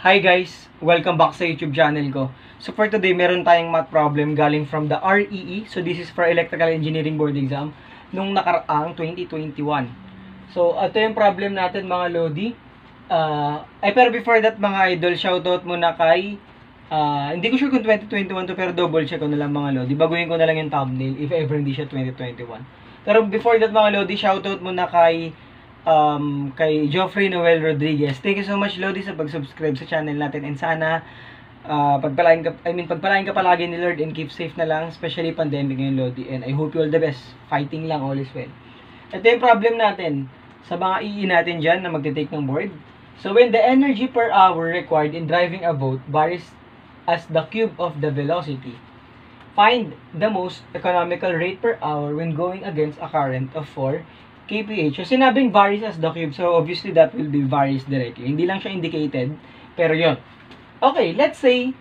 Hi guys! Welcome back sa YouTube channel ko. So for today, meron tayong math problem galing from the REE. So this is for Electrical Engineering Board Exam nung nakaraang 2021. So ito yung problem natin mga Lodi. Uh, ay pero before that mga idol, shoutout muna kay uh, hindi ko sure kung 2021 to pero double check ko na lang mga Lodi. Baguhin ko na lang yung thumbnail if ever hindi siya 2021. Pero before that mga Lodi, shoutout muna kay um, kay Geoffrey Noel Rodriguez. Thank you so much, Lodi, sa pag-subscribe sa channel natin. And sana, uh, pagpalain ka, I mean, pagpalain ka palagi ni Lord and keep safe na lang, especially pandemic ngayon, Lodi. And I hope you all the best. Fighting lang, all is well. Ito yung problem natin sa mga ii natin dyan na magte-take ng board. So, when the energy per hour required in driving a boat varies as the cube of the velocity, find the most economical rate per hour when going against a current of 4 kph. So, sinabing varies as the cube. So, obviously, that will be varies directly. Hindi lang siya indicated. Pero yon Okay, let's say,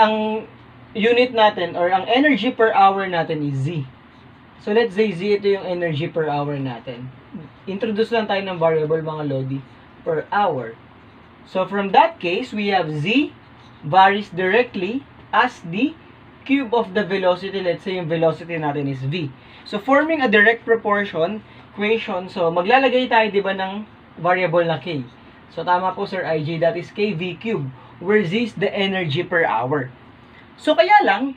ang unit natin or ang energy per hour natin is Z. So, let's say Z ito yung energy per hour natin. Introduce lang tayo ng variable mga Lodi per hour. So, from that case, we have Z varies directly as the cube of the velocity. Let's say yung velocity natin is V. So, forming a direct proportion equation, so maglalagay tayo 'di ba ng variable na k. So tama po Sir IJ, that is kV cube, where z is the energy per hour. So kaya lang,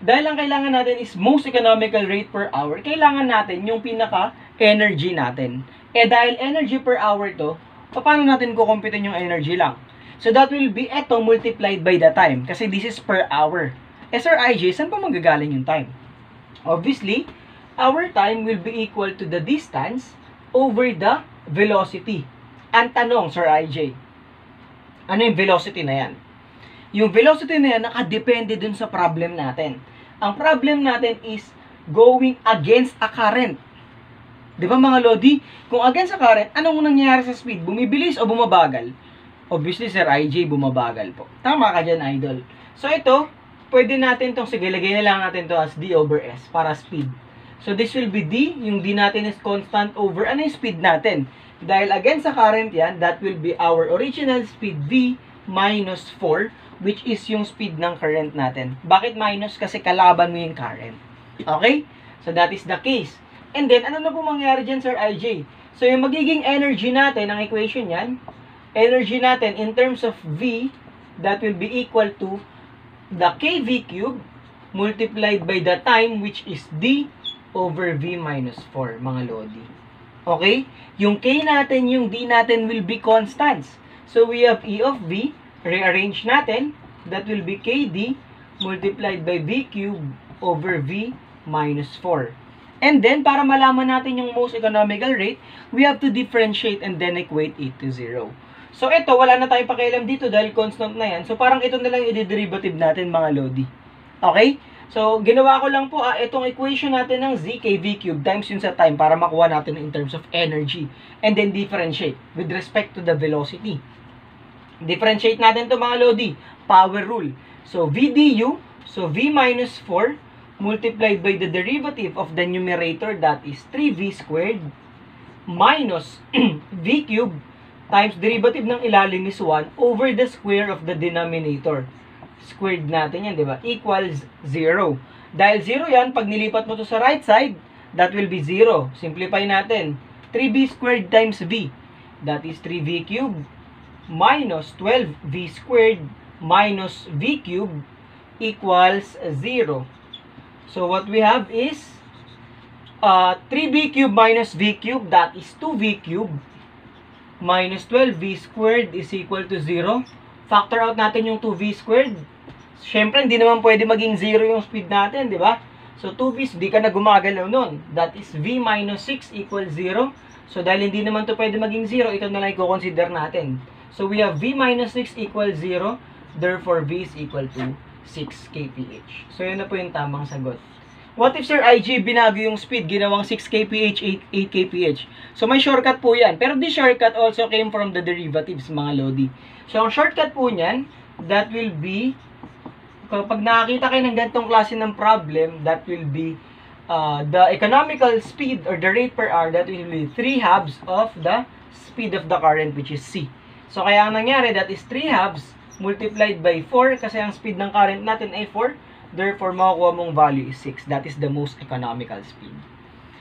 dahil ang kailangan natin is most economical rate per hour, kailangan natin yung pinaka energy natin. Eh dahil energy per hour to, paano natin kukumpitin yung energy lang? So that will be eto multiplied by the time kasi this is per hour. Eh Sir IJ, saan pa magagaling yung time? Obviously, our time will be equal to the distance over the velocity. Ang tanong, Sir IJ, ano yung velocity na yan? Yung velocity na yan, nakadepende dun sa problem natin. Ang problem natin is going against a current. Di ba mga Lodi? Kung against a current, anong nangyayari sa speed? Bumibilis o bumabagal? Obviously, Sir IJ, bumabagal po. Tama ka dyan, idol. So, ito, pwede natin itong, sige, lagay na lang natin to as D over S para speed. So, this will be D. Yung D natin is constant over ano yung speed natin. Dahil again sa current yan, that will be our original speed V minus 4, which is yung speed ng current natin. Bakit minus? Kasi kalaban mo yung current. Okay? So, that is the case. And then, ano na po mangyari dyan, Sir IJ? So, yung magiging energy natin, ang equation yan, energy natin in terms of V, that will be equal to the kV cube multiplied by the time, which is D over V minus 4, mga Lodi. Okay? Yung K natin, yung D natin will be constants. So, we have E of V, rearrange natin, that will be KD multiplied by V cube over V minus 4. And then, para malaman natin yung most economical rate, we have to differentiate and then equate it to 0. So, ito, wala na tayong pakialam dito dahil constant na yan. So, parang ito na lang i-derivative natin, mga Lodi. Okay? So, ginawa ko lang po ah, itong equation natin ng z kv cube times yun sa time para makuha natin in terms of energy. And then differentiate with respect to the velocity. Differentiate natin to mga Lodi. Power rule. So, v du, so v minus 4 multiplied by the derivative of the numerator that is 3v squared minus v cube times derivative ng ilalim is 1 over the square of the denominator squared natin yan, di ba? Equals 0. Dahil 0 yan, pag nilipat mo to sa right side, that will be 0. Simplify natin. 3b squared times v. That is 3v cubed minus 12v squared minus v cubed equals 0. So, what we have is uh, 3b cubed minus v cubed, that is 2v cubed minus 12v squared is equal to 0. Factor out natin yung 2v squared. Siyempre, hindi naman pwede maging 0 yung speed natin, di ba? So, 2v, di ka na gumagalaw nun. That is v minus 6 equals 0. So, dahil hindi naman to pwede maging 0, ito na lang i-consider natin. So, we have v minus 6 equals 0. Therefore, v is equal to 6 kph. So, yun na po yung tamang sagot. What if Sir IG binago yung speed, ginawang 6 kph, 8, 8 kph? So, may shortcut po yan. Pero the shortcut also came from the derivatives, mga Lodi. So, ang shortcut po niyan, that will be kapag nakakita kayo ng ganitong klase ng problem, that will be uh, the economical speed or the rate per hour, that will be 3 halves of the speed of the current which is C. So, kaya ang nangyari, that is 3 halves multiplied by 4 kasi ang speed ng current natin ay 4. Therefore, makukuha mong value is 6. That is the most economical speed.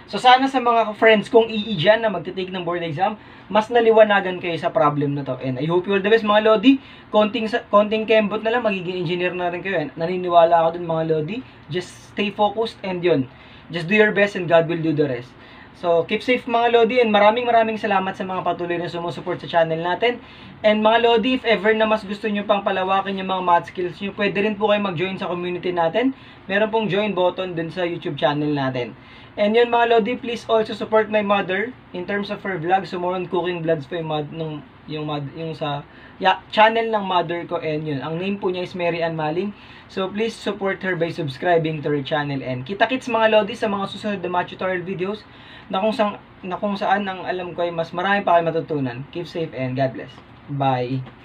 So, sana sa mga friends kong EE dyan na magte-take ng board exam, mas naliwanagan kayo sa problem na to. And I hope you all the best mga Lodi. Konting, konting kembot na lang, magiging engineer na rin kayo. And naniniwala ako dun mga Lodi. Just stay focused and yun. Just do your best and God will do the rest. So, keep safe mga Lodi and maraming maraming salamat sa mga patuloy na sumusuport sa channel natin. And mga Lodi, if ever na mas gusto nyo pang palawakin yung mga math skills nyo, pwede rin po kayo mag-join sa community natin. Meron pong join button dun sa YouTube channel natin. And yun mga Lodi, please also support my mother in terms of her vlog. So, more on cooking vlogs po yung, yung, yung sa yeah, channel ng mother ko. And yun, ang name po niya is Mary Ann Maling. So, please support her by subscribing to her channel. And kita-kits mga Lodi sa mga susunod na math tutorial videos na kung, sang, na kung saan ang alam ko ay mas marami pa kayo matutunan. Keep safe and God bless. Bye!